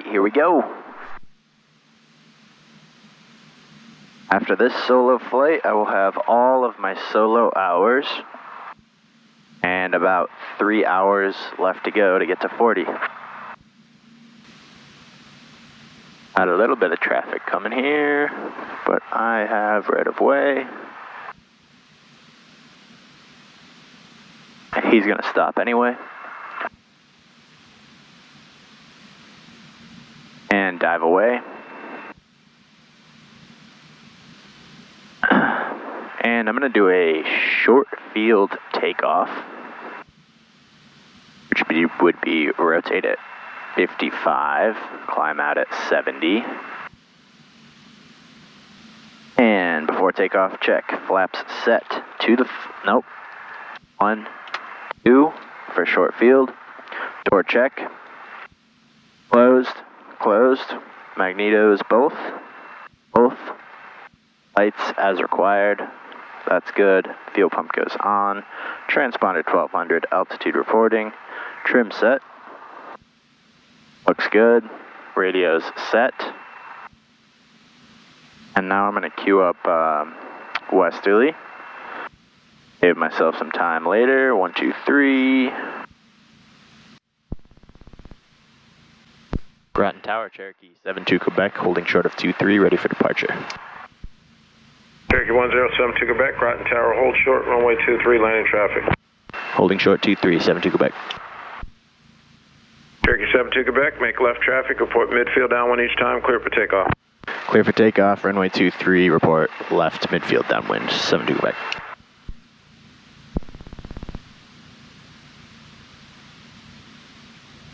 right, here we go. After this solo flight, I will have all of my solo hours and about three hours left to go to get to 40. Had a little bit of traffic coming here, but I have right of way. He's gonna stop anyway. And dive away. And I'm going to do a short field takeoff, which would be rotate at 55, climb out at 70. And before takeoff, check. Flaps set to the, nope, one, two for short field, door check, closed, closed, magnetos both, both, lights as required, that's good. Fuel pump goes on. Transponder 1200, altitude reporting. Trim set. Looks good. Radio's set. And now I'm going to queue up um, westerly. Give myself some time later. One, two, three. Groton Tower, Cherokee 72 Quebec, holding short of 2-3, ready for departure. Cherokee 1072 Quebec, Groton Tower, hold short, runway 23, landing traffic. Holding short 23, 72 Quebec. Cherokee 72 Quebec, make left traffic, report midfield downwind each time, clear for takeoff. Clear for takeoff, runway 23, report left midfield downwind, 72 Quebec.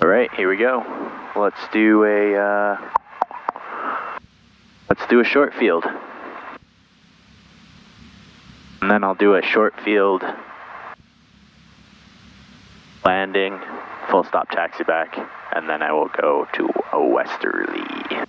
All right, here we go. Let's do a, uh, let's do a short field. And then I'll do a short field landing, full stop taxi back, and then I will go to a westerly.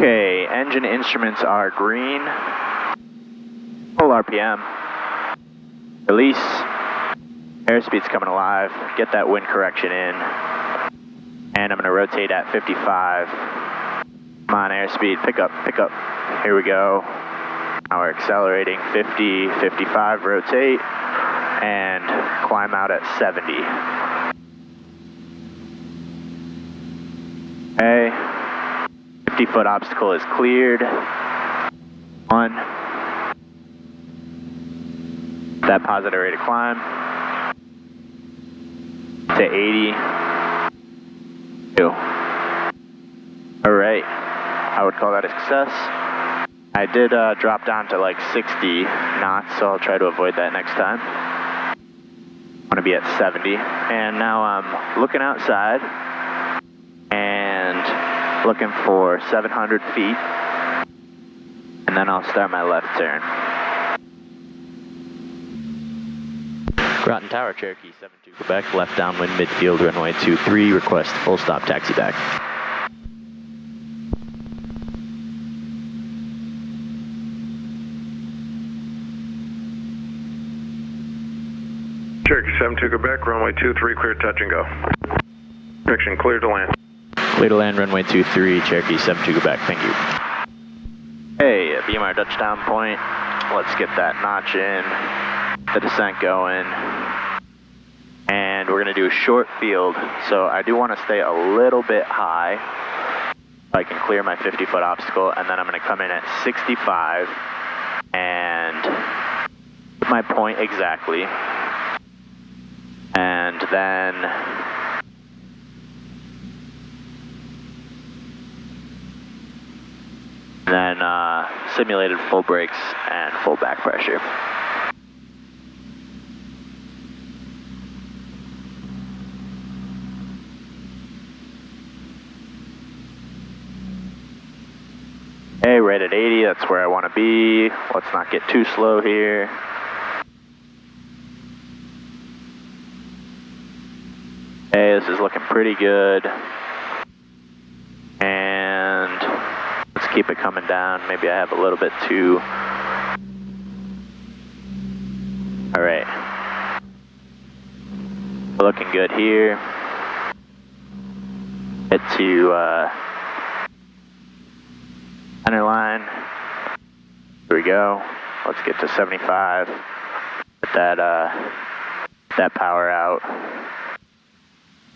Okay, engine instruments are green. Full RPM. Release. Airspeed's coming alive. Get that wind correction in. And I'm going to rotate at 55. Come on, airspeed. Pick up, pick up. Here we go. Now we're accelerating 50, 55, rotate, and climb out at 70. Okay. 50 foot obstacle is cleared. One. That positive rate of climb. To 80. Two. Alright. I would call that a success. I did uh, drop down to like 60 knots, so I'll try to avoid that next time. I want to be at 70. And now I'm looking outside looking for 700 feet. And then I'll start my left turn. Groton Tower, Cherokee 72 Quebec, left downwind midfield runway 23, request full stop taxi back. Cherokee 72 Quebec, runway 23, clear touch and go. Direction clear to land. Clear to land runway 23, Cherokee 72 Quebec, thank you. Hey, uh, BMR touchdown point. Let's get that notch in, the descent going. And we're gonna do a short field, so I do wanna stay a little bit high I can clear my 50 foot obstacle, and then I'm gonna come in at 65 and my point exactly. And then then uh, simulated full brakes and full back pressure. Hey, right at 80, that's where I want to be. Let's not get too slow here. Hey, this is looking pretty good. And keep it coming down. Maybe I have a little bit too. All right. Looking good here. Get to uh, center line. Here we go. Let's get to 75. Get that uh, that power out.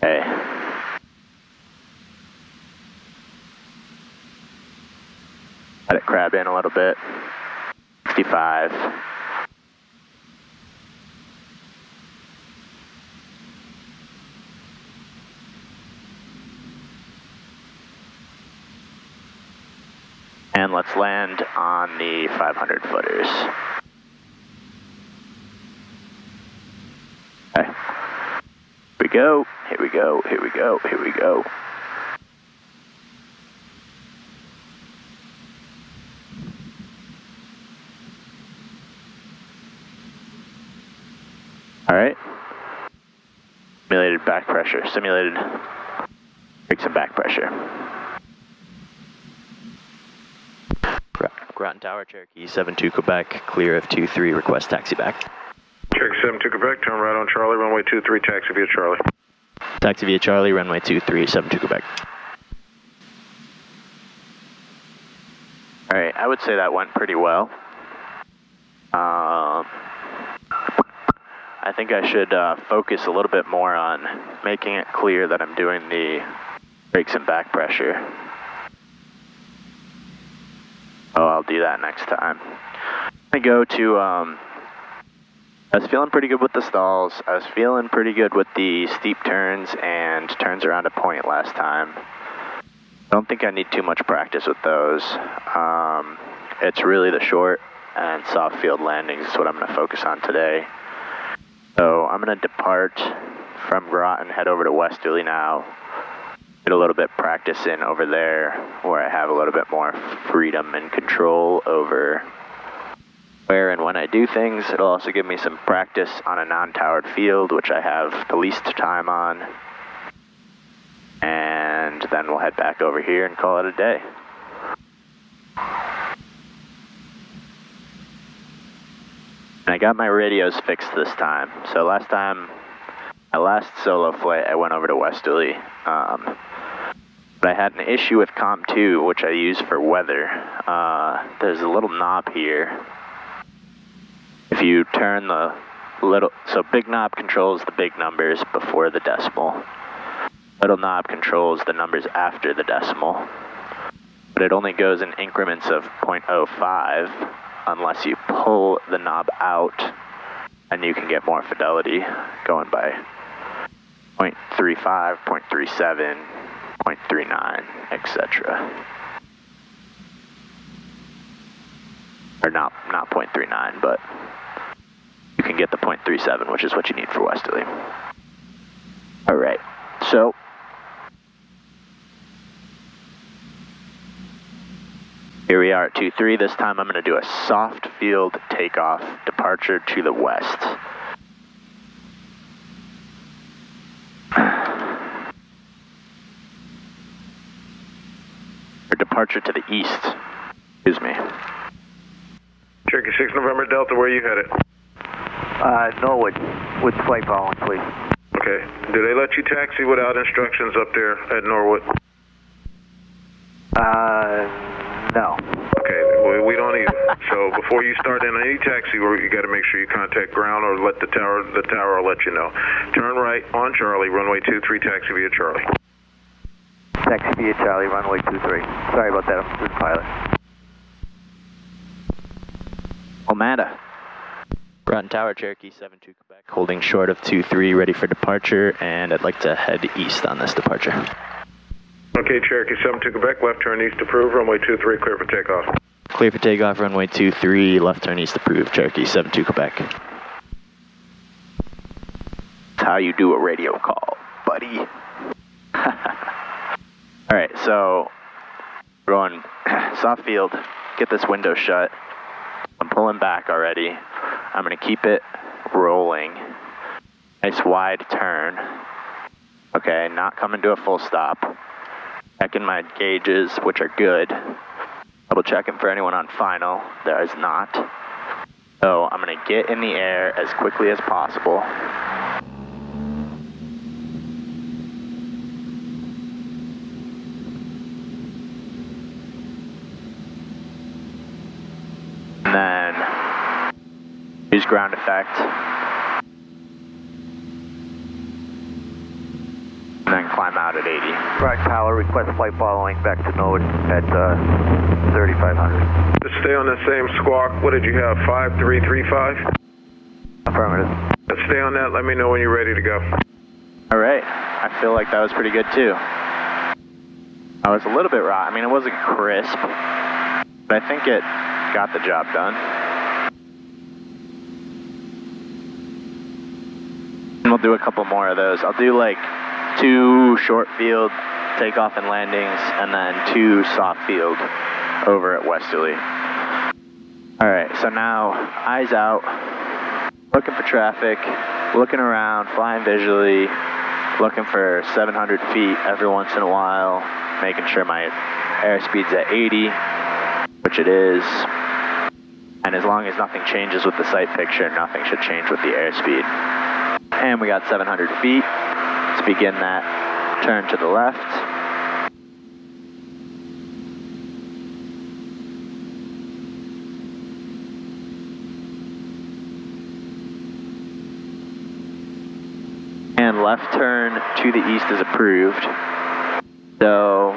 Okay. Let it crab in a little bit. 65. And let's land on the 500 footers. Okay. Here we go, here we go, here we go, here we go. All right. Simulated back pressure, simulated brakes and back pressure. Groton Tower, Cherokee 72 Quebec, clear of 23, request taxi back. Cherokee 72 Quebec, turn right on Charlie, runway 23, taxi via Charlie. Taxi via Charlie, runway 23, 72 Quebec. All right, I would say that went pretty well. Um, I think I should uh, focus a little bit more on making it clear that I'm doing the brakes and back pressure. Oh, I'll do that next time. I go to, um, I was feeling pretty good with the stalls. I was feeling pretty good with the steep turns and turns around a point last time. I don't think I need too much practice with those. Um, it's really the short and soft field landings is what I'm going to focus on today. So I'm going to depart from Groton, head over to Westerly now, get a little bit practice in over there where I have a little bit more freedom and control over where and when I do things. It'll also give me some practice on a non-towered field, which I have the least time on. And then we'll head back over here and call it a day. I got my radios fixed this time. So last time, my last solo flight, I went over to Westerly. Um, but I had an issue with Com2, which I use for weather. Uh, there's a little knob here. If you turn the little, so big knob controls the big numbers before the decimal. Little knob controls the numbers after the decimal. But it only goes in increments of 0.05 unless you pull the knob out and you can get more fidelity going by 0.35, 0.37, 0.39, etc. Or not, not 0.39, but you can get the 0.37, which is what you need for Westerly. All right, so here we are at 2-3. This time I'm going to do a soft field takeoff departure to the west. or departure to the east. Excuse me. Cherokee 6 November Delta, where are you headed? Uh, Norwood, with flight following, please. Okay. Do they let you taxi without instructions up there at Norwood? Uh, no. Okay, we, we don't either. so before you start in any taxi, you got to make sure you contact ground or let the tower. The tower will let you know. Turn right on Charlie, runway two three, taxi via Charlie. Taxi via Charlie, runway two three. Sorry about that, I'm the pilot. Omada. Groton Tower, Cherokee 72 Quebec, holding short of 2-3, ready for departure, and I'd like to head east on this departure. Okay, Cherokee 72 Quebec, left turn east approved, runway 23, clear for takeoff. Clear for takeoff, runway 23, left turn east approved, Cherokee 72 Quebec. That's how you do a radio call, buddy. All right, so we're going soft field, get this window shut. I'm pulling back already. I'm gonna keep it rolling. Nice wide turn. Okay, not coming to a full stop. Checking my gauges, which are good. Double checking for anyone on final. There is not. So I'm gonna get in the air as quickly as possible. And then use ground effect. And then climb out at 80. Right tower, request flight following back to Norwood at uh, 3500. Just stay on the same squawk. What did you have? 5335? Affirmative. Let's stay on that. Let me know when you're ready to go. All right. I feel like that was pretty good too. I was a little bit raw. I mean, it wasn't crisp, but I think it got the job done. And we'll do a couple more of those. I'll do like two short field takeoff and landings, and then two soft field over at Westerly. All right, so now eyes out, looking for traffic, looking around, flying visually, looking for 700 feet every once in a while, making sure my airspeed's at 80, which it is. And as long as nothing changes with the sight picture, nothing should change with the airspeed. And we got 700 feet. Begin that turn to the left. And left turn to the east is approved. So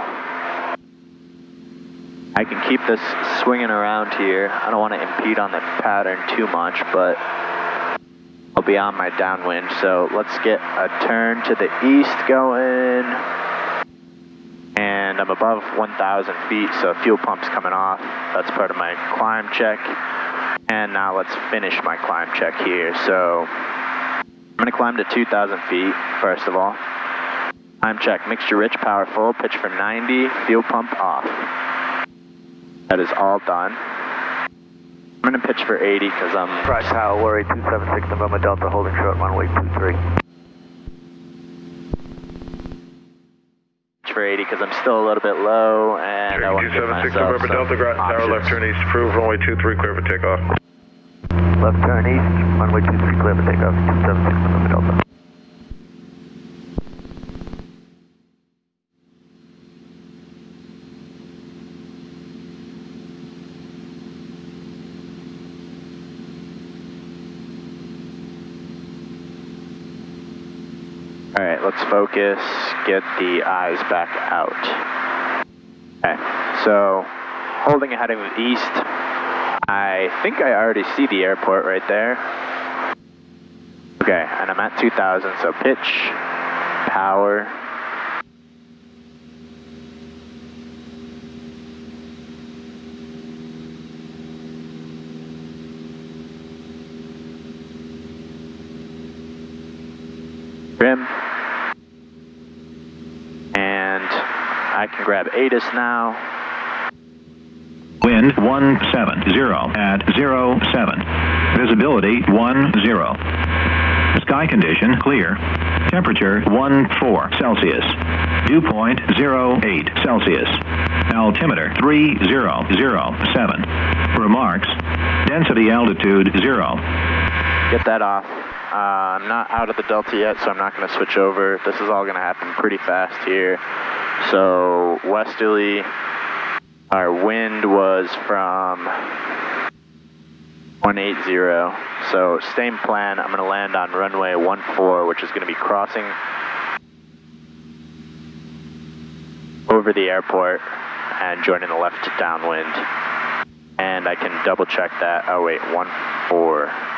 I can keep this swinging around here. I don't want to impede on the pattern too much, but I'll be on my downwind. So let's get a turn to the east going. And I'm above 1,000 feet, so fuel pump's coming off. That's part of my climb check. And now let's finish my climb check here. So I'm gonna climb to 2,000 feet, first of all. Climb check, mixture rich, powerful, pitch for 90, fuel pump off. That is all done. I'm gonna pitch for 80 because I'm Right tower, worry 276 November Delta holding short runway 23. pitch for 80 because I'm still a little bit low and I want to give 276 myself November some Delta, Groton Tower, options. left turn east, approved, runway 23, clear for takeoff. Left turn east, runway 23 clear for takeoff 276 November Delta. All right, let's focus. Get the eyes back out. Okay, so holding a heading east. I think I already see the airport right there. Okay, and I'm at 2,000, so pitch, power. Trim. And I can grab ATIS now. Wind 170 at 07. Visibility 10. Sky condition clear. Temperature 14 Celsius. Dew point 08 Celsius. Altimeter 3007. Remarks. Density altitude 0. Get that off. Uh, I'm not out of the Delta yet, so I'm not going to switch over. This is all going to happen pretty fast here. So, westerly, our wind was from 180. So, same plan. I'm going to land on runway 14, which is going to be crossing over the airport and joining the left downwind. And I can double check that. Oh, wait, 14.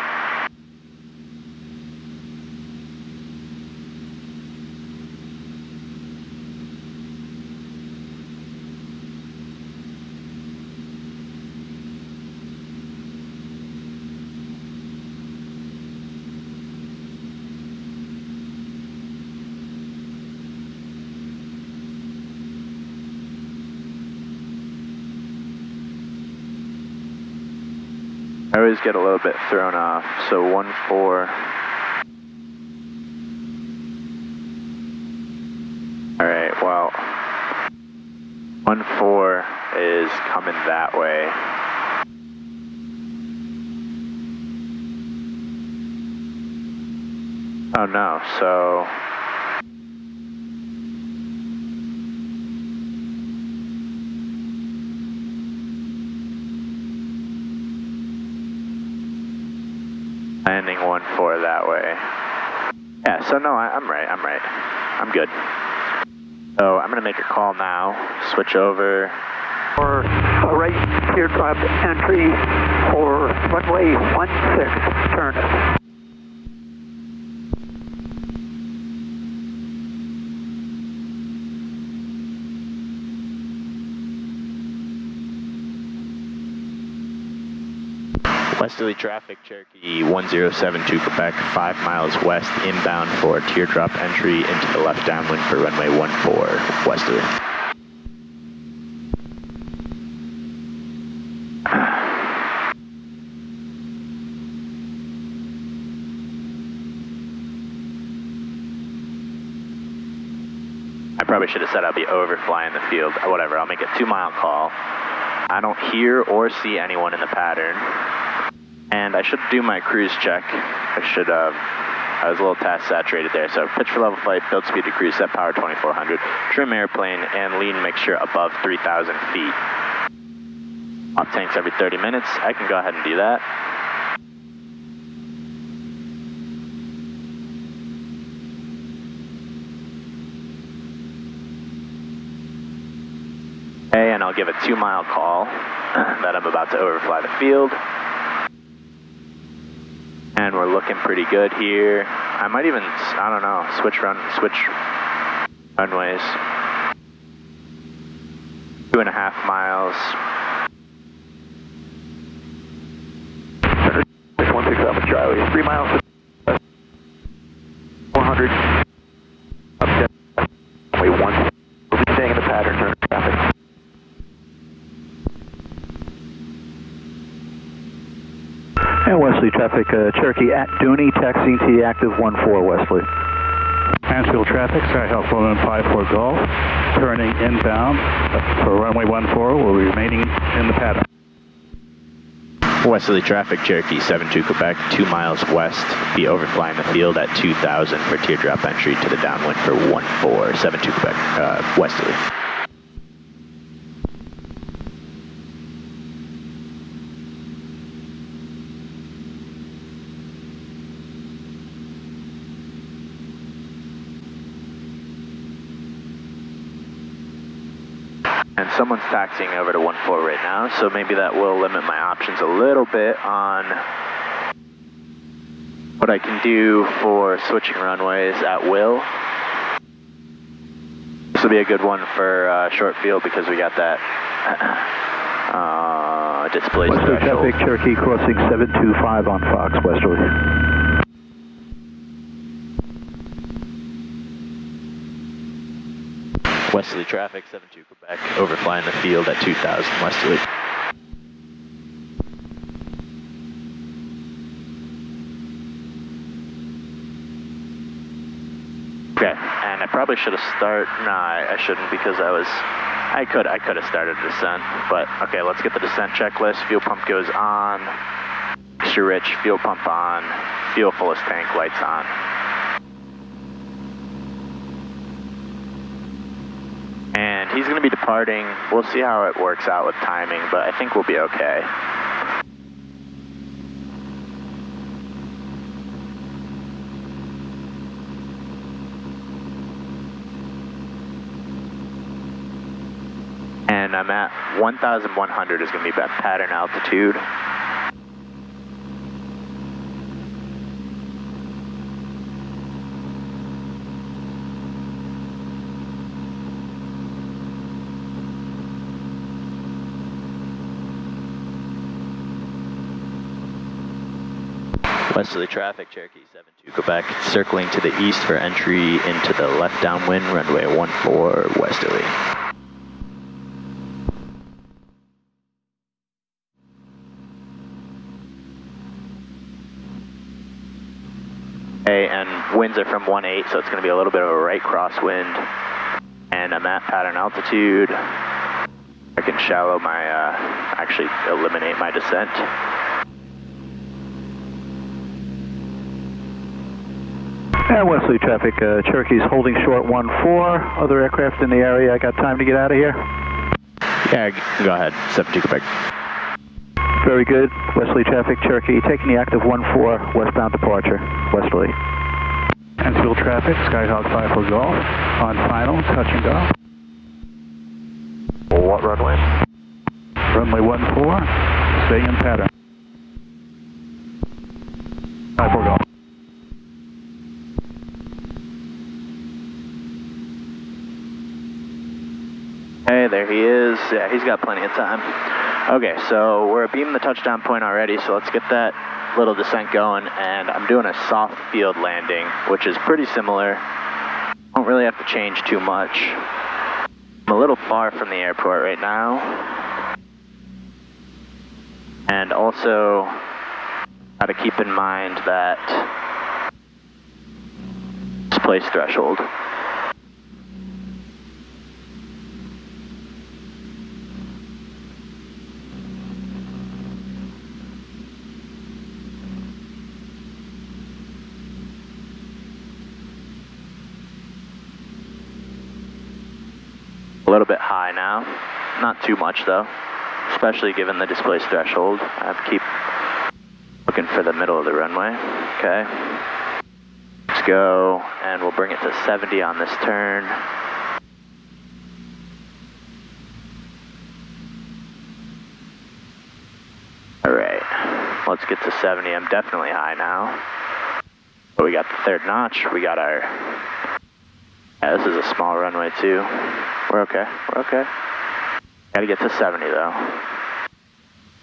I always get a little bit thrown off. So 1 4. Alright, well, 1 4 is coming that way. Oh no, so that way. Yeah, so no, I, I'm right, I'm right. I'm good. So I'm gonna make a call now, switch over. For a right teardrop entry for runway 16, turn. Westerly traffic, Cherokee 1072 Quebec, 5 miles west, inbound for teardrop entry into the left downwind for runway 14, westerly. I probably should have said I'll be overflying the field. Whatever, I'll make a two mile call. I don't hear or see anyone in the pattern. I should do my cruise check. I should, uh, I was a little task saturated there. So pitch for level flight, build speed to cruise, set power 2400, trim airplane, and lean mixture above 3,000 feet. Off tanks every 30 minutes. I can go ahead and do that. Okay, and I'll give a two mile call that I'm about to overfly the field. And we're looking pretty good here. I might even, I don't know, switch run, switch runways. Two and a half miles. Six one six Alpha Charlie, three miles. Four hundred. Up to runway one. We'll be staying in the pattern. Turn traffic. And Westerly traffic, uh, Cherokee at Dooney, taxiing to the active one four Westerly. Mansfield traffic, Skyhawk 4154 Golf, turning inbound for runway 14, will be remaining in the pattern. Westerly traffic, Cherokee 72 Quebec, two miles west. Be overflying the field at 2000 for teardrop entry to the downwind for 14, 72 Quebec, uh, westerly. And someone's taxiing over to 1-4 right now, so maybe that will limit my options a little bit on what I can do for switching runways at will. This will be a good one for uh, short field because we got that uh, Westerly threshold. traffic, Cherokee crossing 725 on Fox, Westerly. Westerly traffic, 72 Quebec, overflying the field at 2000 westerly. Okay, and I probably should have started. No, I, shouldn't because I was. I could. I could have started descent, but okay. Let's get the descent checklist. Fuel pump goes on. Mixture rich. Fuel pump on. Fuel fullest tank. Lights on. and departing. We'll see how it works out with timing, but I think we'll be okay. And I'm at 1,100 is going to be at pattern altitude. Westerly traffic, Cherokee 72 Quebec, circling to the east for entry into the left downwind, runway 14 westerly. Okay, and winds are from 1-8, so it's going to be a little bit of a right crosswind. And I'm at pattern altitude. I can shallow my, uh, actually eliminate my descent. And Westerly traffic, uh, Cherokee's holding short 1-4. Other aircraft in the area, I got time to get out of here? Yeah, go ahead. 72 Quebec. Very good. Westerly traffic, Cherokee, taking the active 1-4, westbound departure, westerly. Mansfield traffic, Skyhawk 5 for golf, on final, touch and go. What runway? Runway 14, stay in pattern. 5 for golf. Hey, there he is. Yeah, he's got plenty of time. Okay, so we're beaming the touchdown point already, so let's get that little descent going. And I'm doing a soft field landing, which is pretty similar. Don't really have to change too much. I'm a little far from the airport right now. And also, got to keep in mind that displace threshold. A little bit high now. Not too much though, especially given the displaced threshold. I keep looking for the middle of the runway. Okay. Let's go, and we'll bring it to 70 on this turn. All right, let's get to 70. I'm definitely high now. But we got the third notch. We got our. Yeah, this is a small runway too. We're okay. We're okay. Gotta get to 70 though.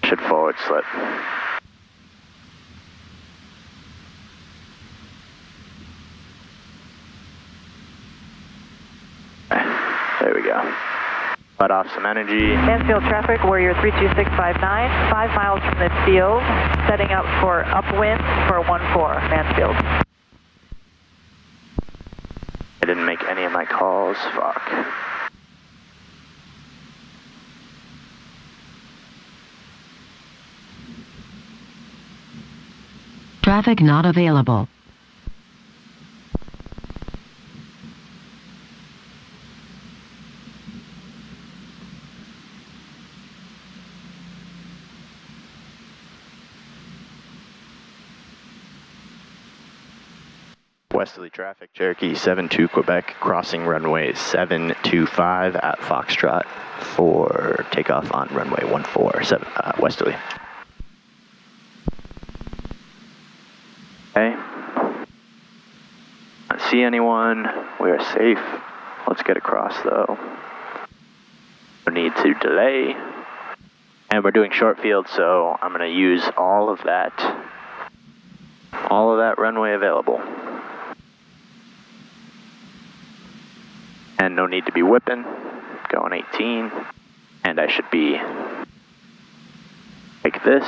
Should forward slip. Eh, there we go. Let off some energy. Mansfield traffic, Warrior 32659, five miles from the field, setting up for upwind for 1-4, Mansfield. I didn't make any of my calls. Fuck. Traffic not available. Westerly traffic, Cherokee 72 Quebec, crossing runway 725 at Foxtrot for takeoff on runway 147 uh, Westerly. Okay. Not see anyone. We are safe. Let's get across though. No need to delay. And we're doing short field, so I'm going to use all of that, all of that runway available. and no need to be whipping. Going 18, and I should be like this.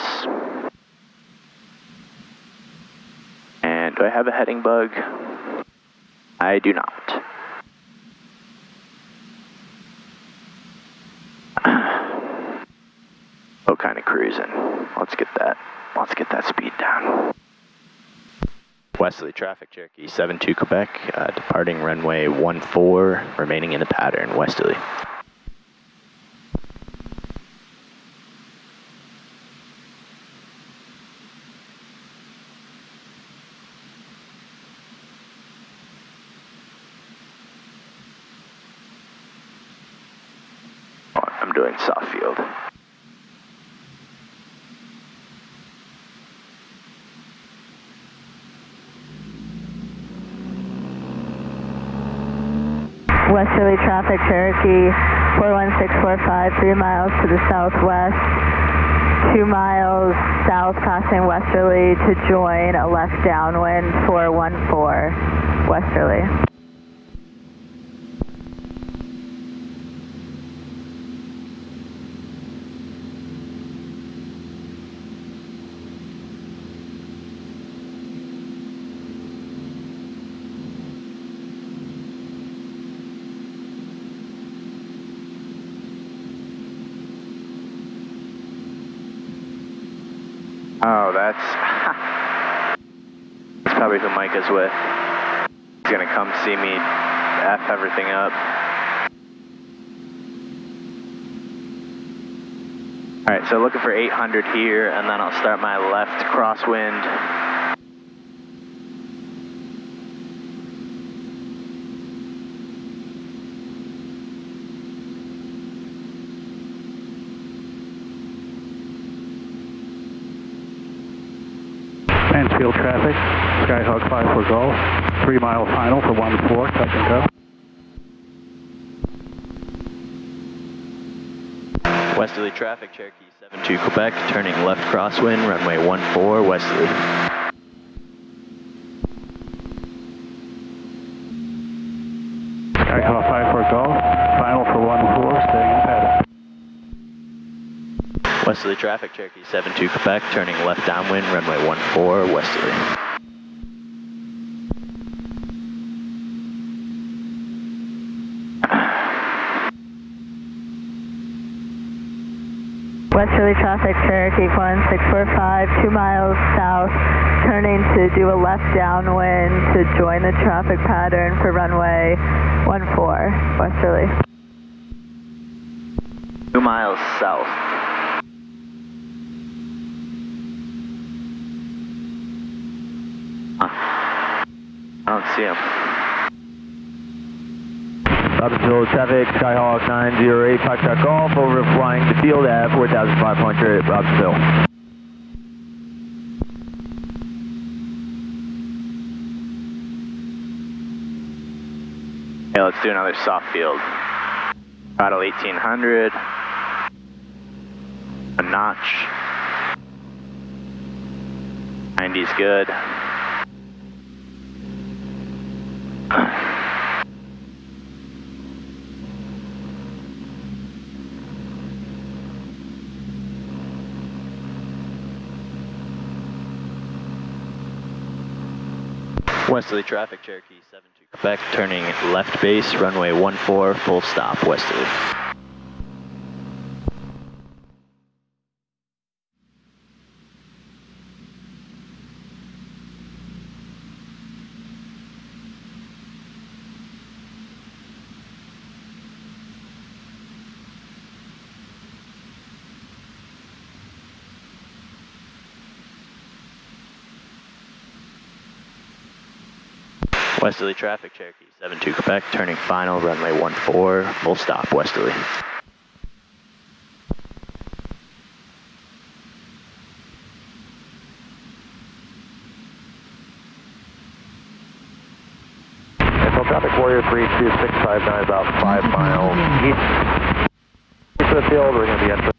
And do I have a heading bug? I do not. oh, kind of cruising. Let's get that. Let's get that speed down. Westerly traffic, Cherokee 72 Quebec, uh, departing runway 14, remaining in the pattern, westerly. Oh, I'm doing soft field. Traffic, Cherokee 41645, three miles to the southwest, two miles south passing westerly to join a left downwind 414 westerly. Oh, that's. that's probably who Mike is with. He's gonna come see me F everything up. Alright, so looking for 800 here, and then I'll start my left crosswind. Mansfield traffic, Skyhawk 5 for Golf, 3 mile final for 1-4, touch and go. Westerly traffic, Cherokee 72 Quebec, turning left crosswind, runway 14 westerly. Skyhawk 5 for Golf, final for 1-4, staying in pattern. Westerly traffic, Cherokee 72 Quebec, turning left downwind, runway 14 westerly. Westerly traffic, Cherokee 1645, two miles south, turning to do a left downwind to join the traffic pattern for runway 14 westerly. Two miles south. I don't see him. Robbinsville traffic, Skyhawk 908, Foxtrot Golf, over flying the field at 4,500 Robbinsville. Okay, let's do another soft field. Throttle 1800. A notch. 90's good. Westerly traffic, Cherokee 72 Quebec, turning left base, runway 14, full stop, westerly. Westerly traffic, Cherokee 72 Quebec, turning final, runway 14, full stop, westerly. Central traffic, Warrior 32659, about 5 miles east. East of the field, we're going to be entering.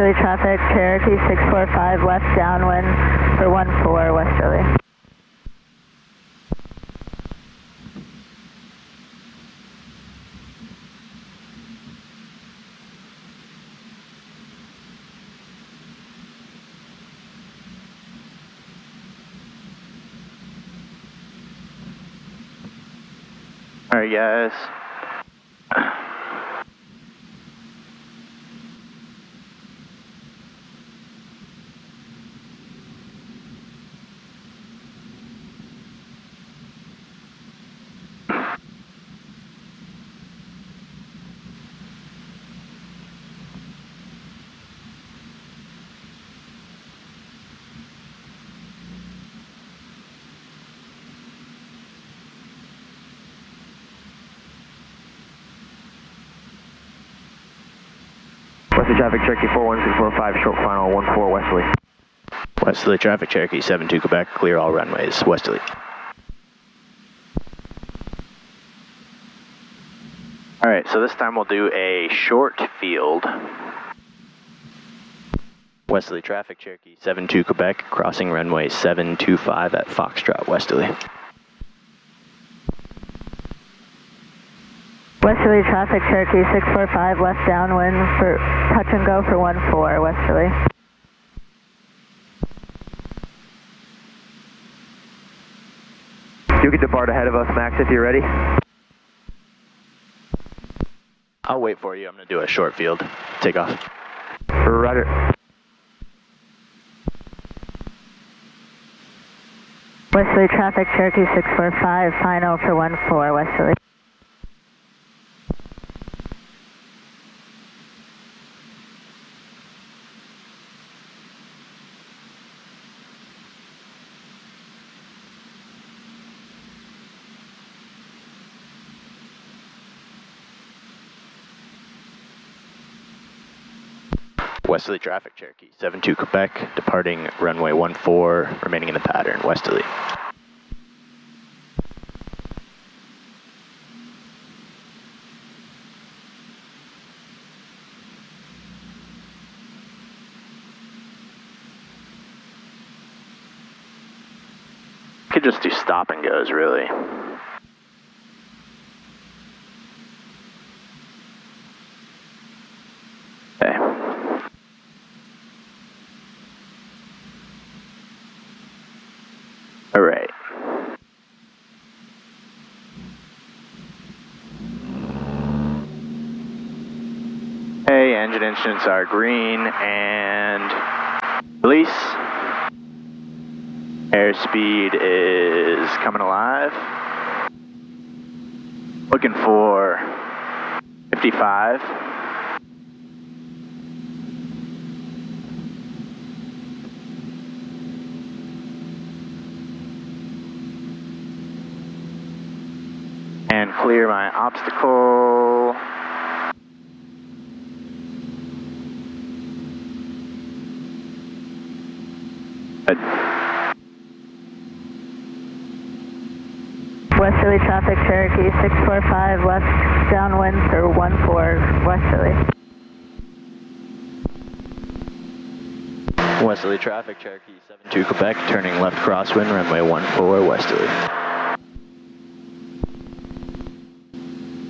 Westerly traffic, Cherokee 645, left downwind for 14 westerly. Alright, guys. Westerly traffic, Cherokee 41645, short final 14 westerly. Westerly traffic, Cherokee 72 Quebec, clear all runways, westerly. Alright, so this time we'll do a short field. Westerly traffic, Cherokee 72 Quebec, crossing runway 725 at Foxtrot, westerly. Westerly traffic, Cherokee 645, left downwind for touch and go for 1-4, westerly. You can depart ahead of us, Max, if you're ready. I'll wait for you. I'm going to do a short field takeoff. Roger. Westerly traffic, Cherokee 645, final for 14 Westerly. Westerly traffic, Cherokee 72 Quebec, departing runway 14, remaining in the pattern, westerly. Could just do stop and goes, really. Okay. All right. Hey, engine instruments are green and release. Airspeed is coming alive. Looking for 55. and clear my obstacle. Good. Westerly traffic, Cherokee 645, left downwind for 14 Westerly. Westerly traffic, Cherokee 72 Quebec, turning left crosswind, runway 14 westerly.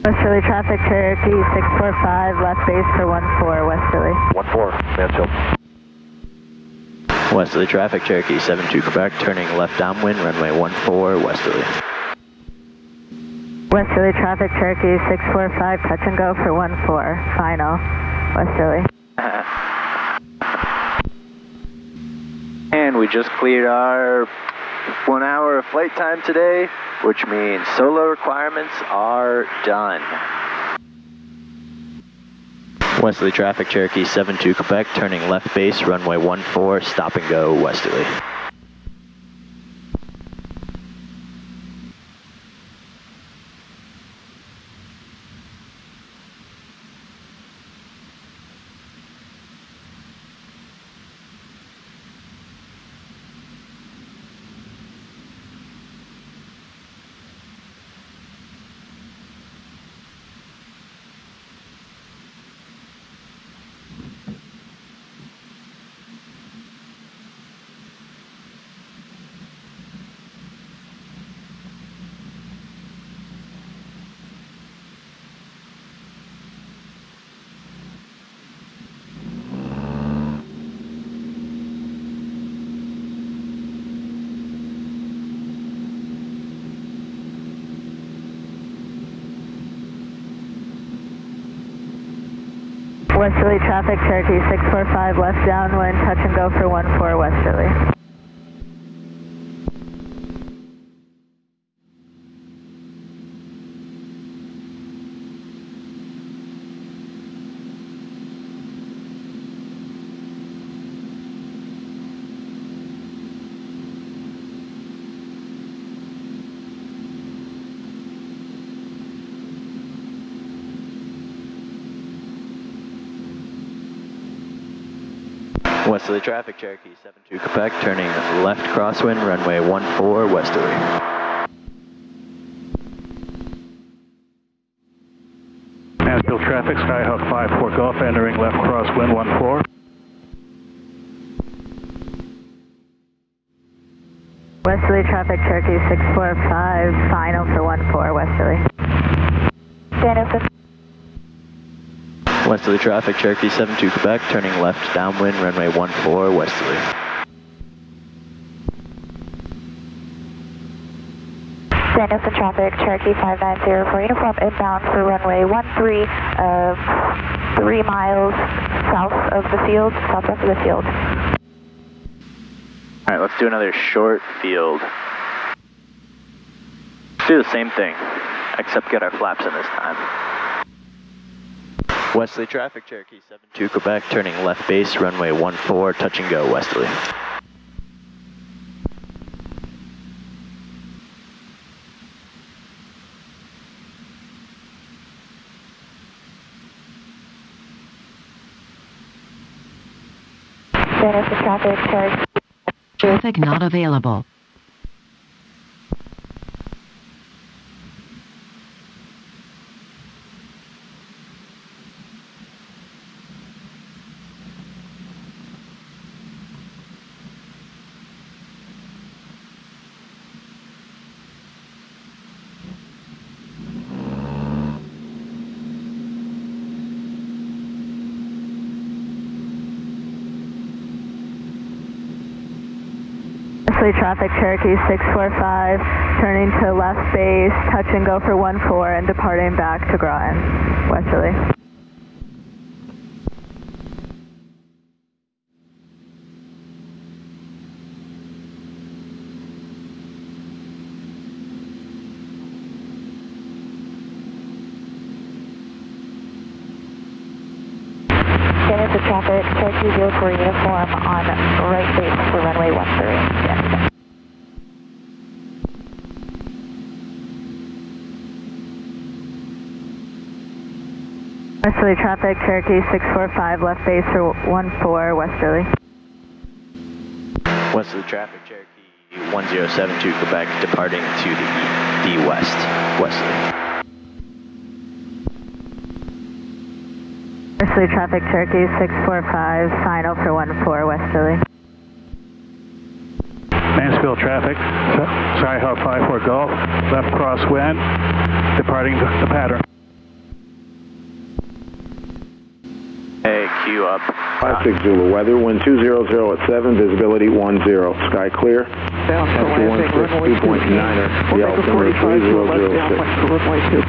Westerly traffic, Cherokee 645, left base for 14 Westerly. 1-4, Mansfield. Westerly traffic, Cherokee 72 Quebec, turning left downwind, runway 14 westerly. Westerly traffic, Cherokee 645, touch and go for 14, final, Westerly. And we just cleared our one hour of flight time today, which means solo requirements are done. Westerly traffic, Cherokee 72 Quebec, turning left base, runway 14, stop and go westerly. Westerly traffic, Cherokee 645, left downwind, touch and go for 14 Westerly. Westerly traffic, Cherokee 72 Quebec, turning left crosswind, runway 14 westerly. Mansfield traffic, Skyhawk 54 Golf, entering left crosswind 14. Westerly traffic, Cherokee 645, final for 14 Westerly. Stand Westerly traffic, Cherokee 72 Quebec, turning left downwind, runway 14 westerly. San Jose traffic, Cherokee 590 for uniform inbound for runway 13, uh, three miles south of the field, southwest of the field. All right, let's do another short field. Let's do the same thing, except get our flaps in this time. Westerly traffic, Cherokee 72 Quebec, turning left base, runway 14, touch and go, westerly. San Jose traffic, Traffic not available. Westerly traffic, Cherokee 645, turning to left base, touch and go for 1-4 and departing back to Groton. Westerly. San Jose traffic, Cherokee 04 uniform on right base for runway 13. Yes. Westerly traffic, Cherokee 645, left base for 14, westerly. Westerly traffic, Cherokee 1072 Quebec, departing to the, e- the west, westerly. Westerly traffic, Cherokee 645, final for 14, westerly. Mansfield traffic, Skyhawk 54 Golf, left crosswind, departing the pattern. Hey, queue up. 56 Zulu weather, wind 200 at 7, visibility 10, sky clear. Down for landing, runway 2.9er, We'll Yelp make a number 45 to the left 3006. runway 2.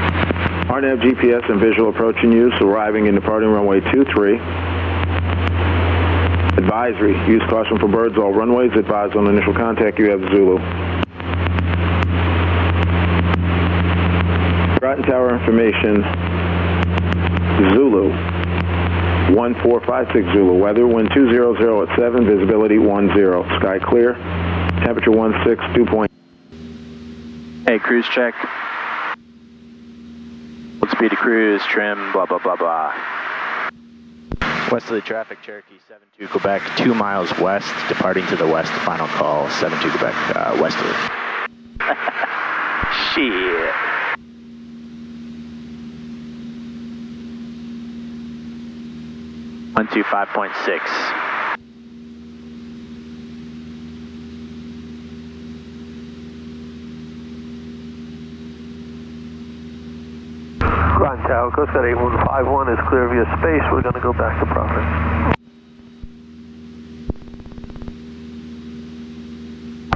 RNAV GPS and visual approach in use, arriving and departing runway 23. Advisory, use caution for birds all runways, advise on initial contact you have Zulu. Groton Tower information, Zulu, 1456 Zulu, weather, wind 200 at 7, visibility 10, sky clear, temperature 16, dew point. Hey, cruise check. What speed to cruise, trim, blah, blah, blah, blah. Westerly traffic, Cherokee 72 Quebec, two miles west, departing to the west, final call, 72 Quebec, uh, westerly. Shit. One two five point six. Groton Tower, Coast Guard 8151 is clear of your space. We're going to go back to Providence.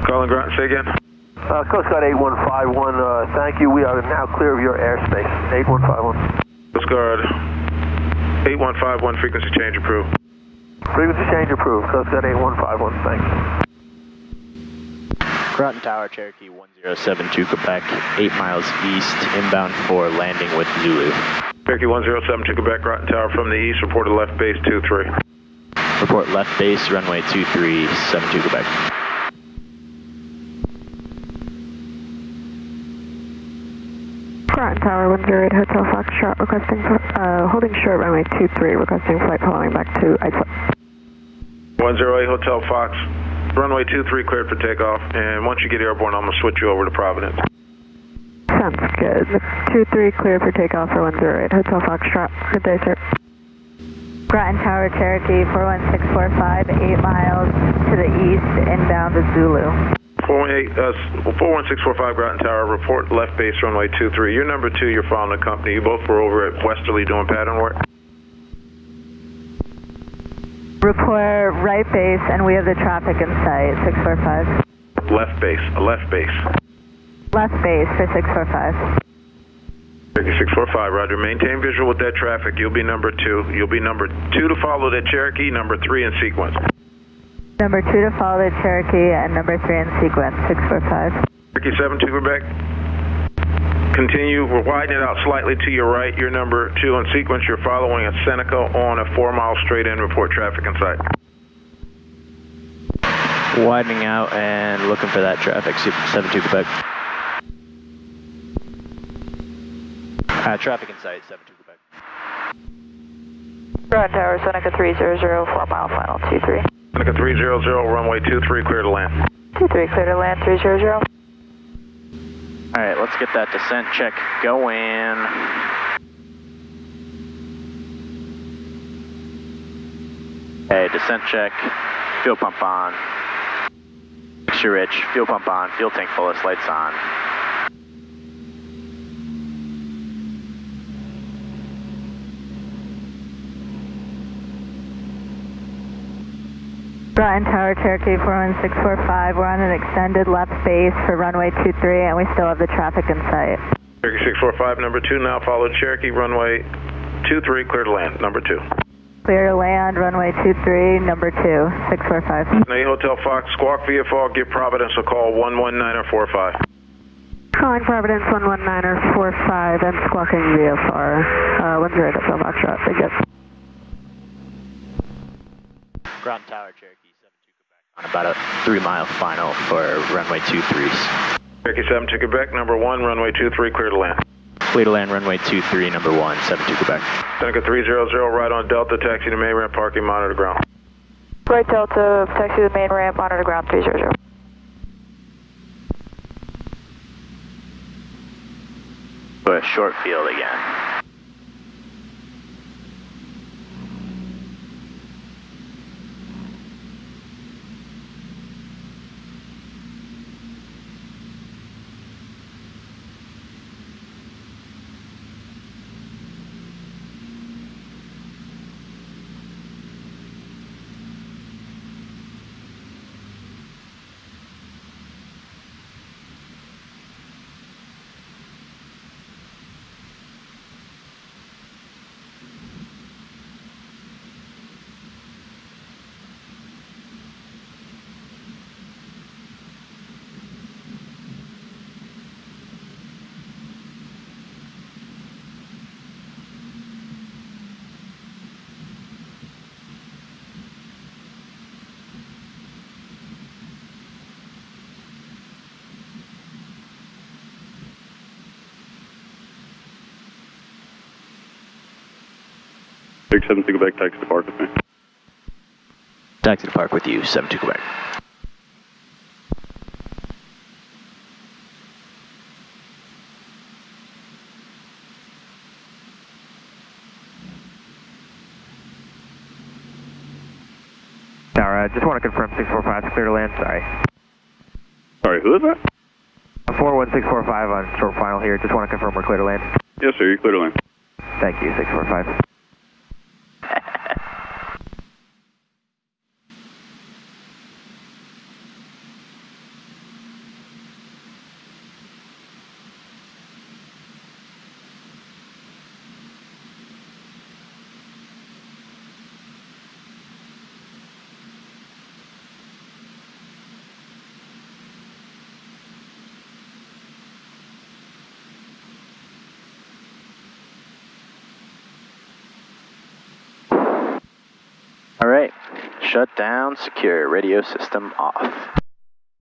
Calling Groton, say again. Uh, Coast Guard 8151, uh, thank you. We are now clear of your airspace. 8151. Coast Guard 8151, frequency change approved. Frequency change approved. Coast Guard 8151, thanks. Groton Tower, Cherokee 1072 Quebec, 8 miles east, inbound for landing with Zulu. Cherokee 1072, Quebec, Groton Tower from the east, reported left base 23. Report left base, runway 2372 Quebec. Groton Tower, 108 Hotel Foxtrot, requesting, uh, holding short runway 23, requesting flight following back to Islip. 108 Hotel Fox, runway 23 cleared for takeoff, and once you get airborne, I'm going to switch you over to Providence. Sounds good. 23 clear for takeoff for 108 Hotel Foxtrot. Good day, sir. Groton Tower, Cherokee 41645, 8 miles to the east, inbound to Zulu. 418, uh, 41645 Groton Tower, report left base runway 23. You're number two, you're following the company. You both were over at Westerly doing pattern work? Report right base, and we have the traffic in sight, 645. Left base, left base. Left base for 645. Cherokee 645, roger. Maintain visual with that traffic. You'll be number two. You'll be number two to follow that Cherokee, number three in sequence. Number two to follow the Cherokee and number three in sequence, 645. Cherokee 7 to Quebec. Continue, we're widening it out slightly to your right. You're number two in sequence. You're following a Seneca on a four mile straight in. Report traffic in sight. Widening out and looking for that traffic, 72 Quebec. Uh, traffic in sight, 72 Quebec. Groton Tower, Seneca 300, 4 mile final, 23. Seneca 300, runway 23, clear to land. 23, clear to land, 300. All right, let's get that descent check going. Okay, descent check, fuel pump on. Mixture rich, fuel pump on, fuel tank fullest, lights on. Groton Tower, Cherokee 41645. We're on an extended left base for runway 23 and we still have the traffic in sight. Cherokee 645, number two now followed Cherokee, runway 23, clear to land. Number two. Clear to land, runway 23, number 2, 645. Nay Hotel Fox, squawk VFR, give Providence a call, 11945. Calling Providence 11945 and squawking VFR. Uh, 10 Hotel Fox, traffic, yes. Ground Tower, Cherokee 72 Quebec. On about a three mile final for runway 23s. Cherokee 7 to Quebec, number one, runway 23, clear to land. Clear to land, runway 23, number one, 72 Quebec. Seneca 300, right on Delta, taxi to main ramp, parking, monitor ground. Right Delta, taxi to the main ramp, monitor ground 300. But short field again. Six seven to Quebec, taxi to park with me. Taxi to park with you, 72 Quebec. Tower, I just want to confirm 645 clear to land. Sorry. Sorry, who is that? 41645 on short final here. Just want to confirm we're clear to land. Yes, sir, you're clear to land. Thank you, 645. All right, shut down, secure, radio system off.